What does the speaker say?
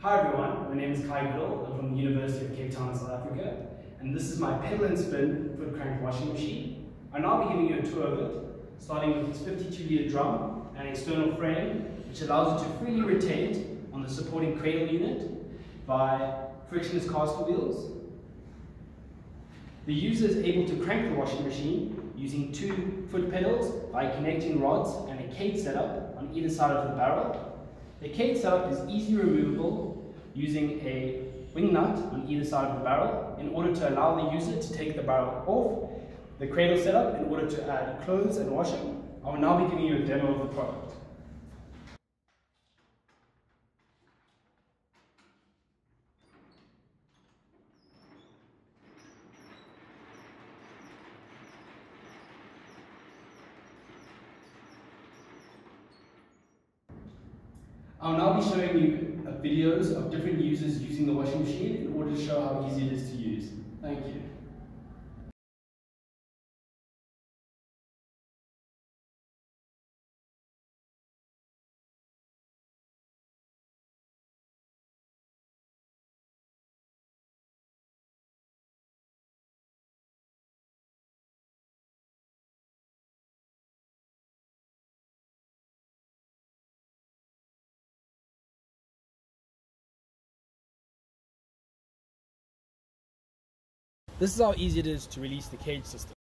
Hi everyone, my name is Kai Goodall. I'm from the University of Cape Town, South Africa, and this is my pedal and spin foot crank washing machine. And I'll now be giving you a tour of it, starting with its 52 litre drum and external frame, which allows it to freely rotate on the supporting cradle unit by frictionless caster wheels. The user is able to crank the washing machine using two foot pedals by connecting rods and a cage setup on either side of the barrel the cage setup is easily removable using a wing nut on either side of the barrel in order to allow the user to take the barrel off the cradle setup in order to add clothes and washing. I will now be giving you a demo of the product. I'll now be showing you uh, videos of different users using the washing machine in order to show how easy it is to use. Thank you. This is how easy it is to release the cage system.